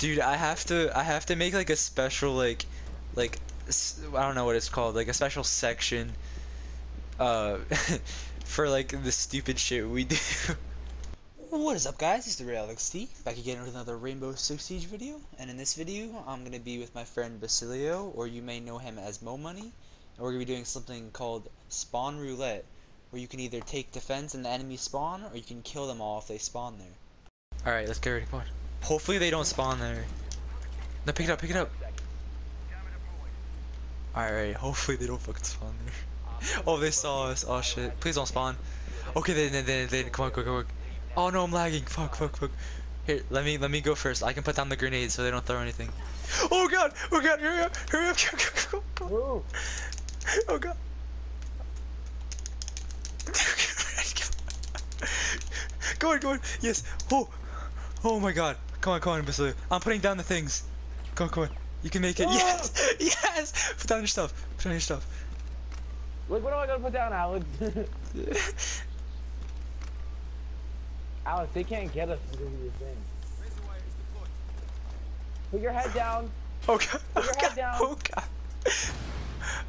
Dude, I have to I have to make like a special like like I don't know what it's called, like a special section uh for like the stupid shit we do. What is up guys, it's the Real XT, back again with another Rainbow Six Siege video, and in this video I'm going to be with my friend Basilio, or you may know him as Mo Money, and we're going to be doing something called Spawn Roulette, where you can either take defense in the enemy spawn, or you can kill them all if they spawn there. Alright, let's get ready, come on. Hopefully they don't spawn there. No, pick it up, pick it up! Alright, hopefully they don't fucking spawn there. Oh, they saw us, oh shit, please don't spawn. Okay, then, then, then, then, come on, quick, quick, quick. Oh no, I'm lagging. Fuck, fuck, fuck. Here, let me let me go first. I can put down the grenades so they don't throw anything. Oh god! Oh god! Hurry up! Hurry up! Go, go, go, go. Oh god! go on, go on. Yes. Oh. Oh my god. Come on, come on, Basilio. I'm putting down the things. Come on, come on. You can make it. Yes. Yes. Put down your stuff. Put down your stuff. Look, what am I gonna put down, Alex? Alex, they can't get us because of your thing. Put your head down. God. Put your god. head down. God.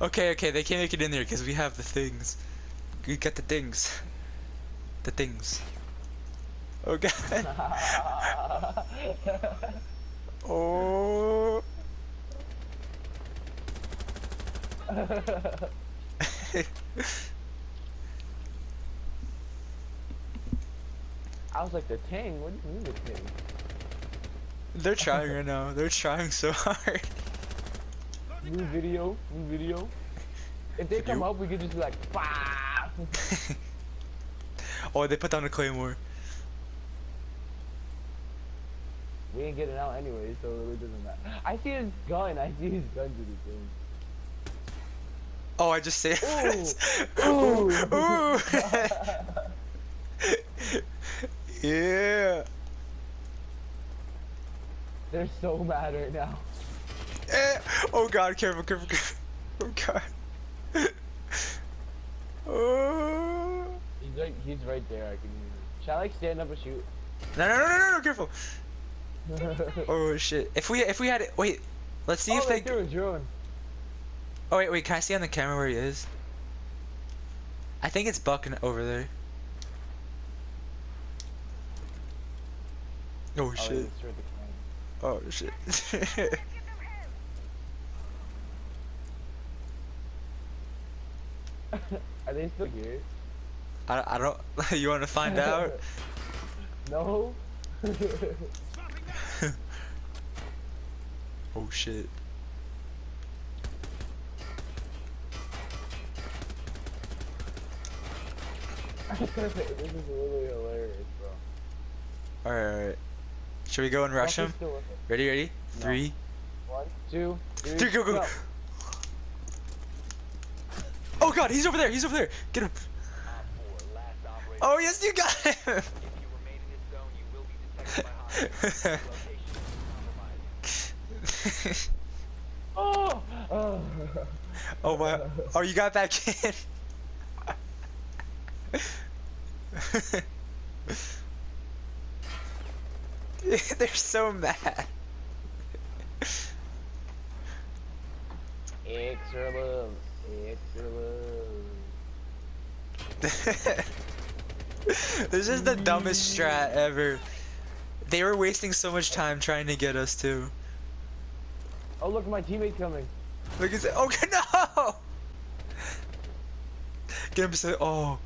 Okay, okay, they can't make it in there because we have the things. We got the things. The things. Oh god. Oh. I was like, the Ting? What do you mean the Ting? They're trying right now. They're trying so hard. New video, new video. If they come You- up, we could just be like, bah! oh, they put down a claymore. We ain't getting out anyway, so it really doesn't matter. I see his gun. I see his gun to the thing. Oh, I just saved. Ooh. Ooh. yeah. They're so mad right now. Eh. Oh god, careful, careful, careful. Oh god. Oh. He's right. He's right there. I can. hear him. Shall I like stand up and shoot? No, no, no, no, no, no, careful. Oh, Oh shit. If we if we had it, wait. Let's see if they threw a drone. Oh wait, wait. Can I see on the camera where he is? I think it's bucking over there. Oh Oh, shit. they destroyed the plane. Oh shit. Are they still here? I I don't. you want to find out? no. Oh shit. this is literally hilarious, bro. Alright, alright. Should we go and rush him? Ruffy's still with us. Ready, ready? No. Three. One, two, three, Three, go, go, go. Oh god, he's over there, he's over there. Get him. Oh yes, you got him. Oh! oh. oh my. Oh, you got back in. They're so mad. Extra love, extra love. this is the dumbest strat ever. They were wasting so much time trying to get us too. Oh look, my teammate's coming. Look at that. Oh no! Get him beside. Oh.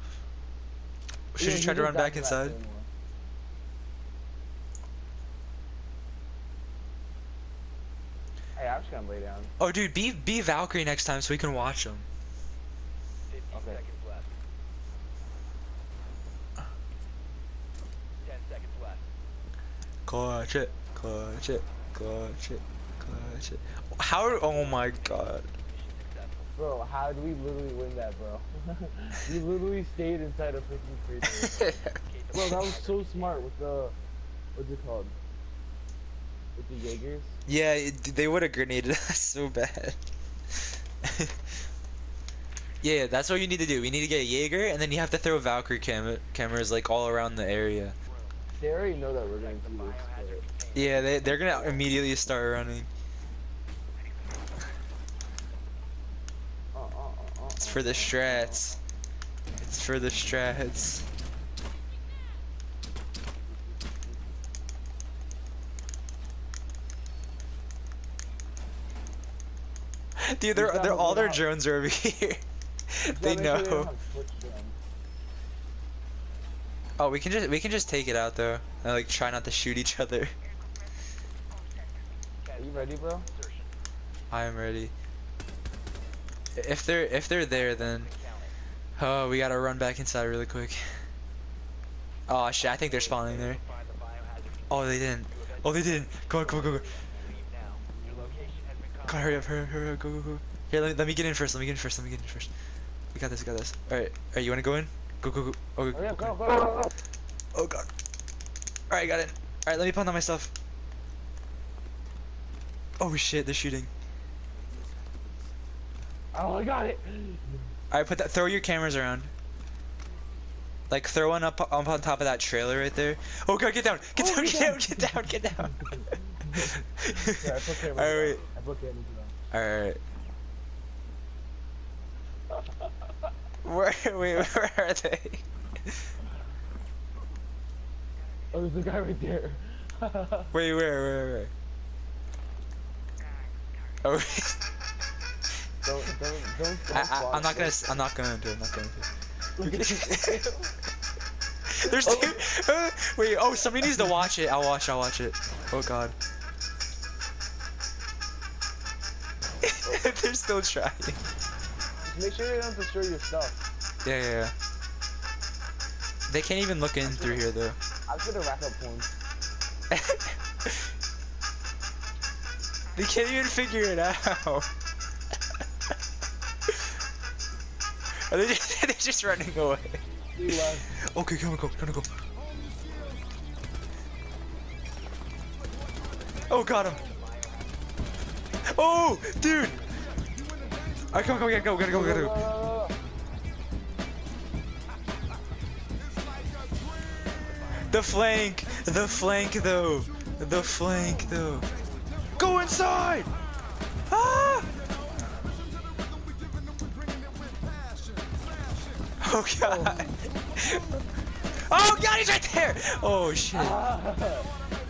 Should Yeah, you try to run back inside? Claymore. Hey, I'm just gonna lay down. Oh, dude, be be Valkyrie next time so we can watch them. Okay. Clutch it, clutch it, clutch it, clutch it. How? Oh my god. Bro, how did we literally win that, bro? we literally stayed inside a freaking creature. bro, that was so smart with the, what's it called? With the Jaegers? yeah, it, they would have grenaded us so bad. yeah, that's what you need to do. We need to get a Jaeger, and then you have to throw Valkyrie cam cameras like all around the area. They already know that we're gonna do this. but- Yeah, they they're gonna immediately start running. It's for the strats. It's for the strats. Dude, they're, they're all their drones are over here. They gotta make sure know. don't have switch drones. Oh, we can just we can just take it out though, and like try not to shoot each other. Are you ready, bro? I am ready. If they're if they're there, then oh, we gotta run back inside really quick. Oh shit, I think they're spawning there. Oh, they didn't. Oh, they didn't. Go on, go on, go on. God, hurry up, hurry up, hurry up, go, go, go. Here, let me, let me get in first. Let me get in first. Let me get in first. We got this. We got this. All right. All right. You wanna go in? Go, go, go. Oh, Oh yeah, go, go, go, go. Oh god. All right, got it. All right, let me put on my stuff. Oh shit, they're shooting. Oh, I got it. All right, put that. Throw your cameras around. Like throw one up, up on top of that trailer right there. Oh god, get down, get Oh, down, get get down, get down, get down. Yeah, I put cameras All right. I put cameras down. all Where, wait, where are they? Oh, there's a guy right there. Wait, where, where, where? Oh, don't, don't, don't. don't I, I, I'm not gonna, I'm not gonna do it. I'm not gonna do it. Look at. There's two. uh, wait. Oh, somebody needs to watch it. I'll watch. I'll watch it. Oh God. They're still trying. Make sure you don't destroy your stuff. Yeah, yeah, yeah. They can't even look in through here though. I'm gonna rack up points. they can't even figure it out. Are they just, they're just running away? Okay, come on, go, come on, go. Oh, got him. Oh, dude. Alright, come on, come on, go, gotta go, gotta go. The flank, the flank though, the flank though. Go inside! Ah! Oh god. Oh god, he's right there! Oh shit.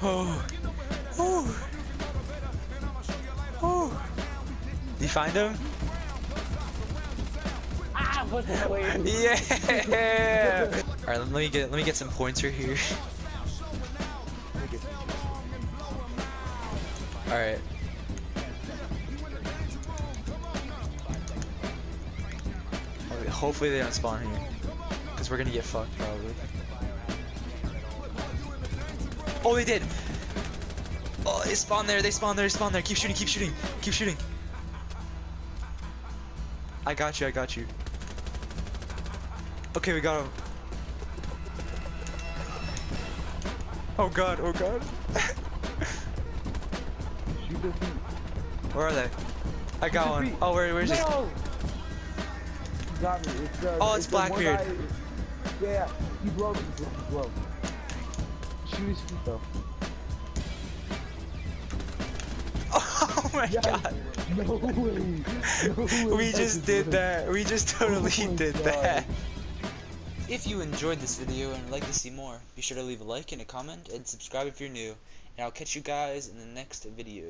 Oh. Oh. Oh. You find him? Ah, what's that way? Yeah. All right, let me get let me get some points right here. All right. Hopefully they don't spawn here, cause we're gonna get fucked probably. Oh, they did. Oh, they spawned there. They spawned there. They spawned there. Keep shooting. Keep shooting. Keep shooting. I got you. I got you. Okay, we got him. Oh god, oh god. Feet. Where are they? I got one. Oh, where, where is he? no! He got me. It's, uh, Oh, it's one Blackbeard. guy- Yeah, yeah. He's low. He's low. He's low. Shoot his feet though. Oh my Yeah. god. No way. No way. We just did that. We just totally Oh did God. that. If you enjoyed this video and would like to see more, be sure to leave a like and a comment and subscribe if you're new. And I'll catch you guys in the next video.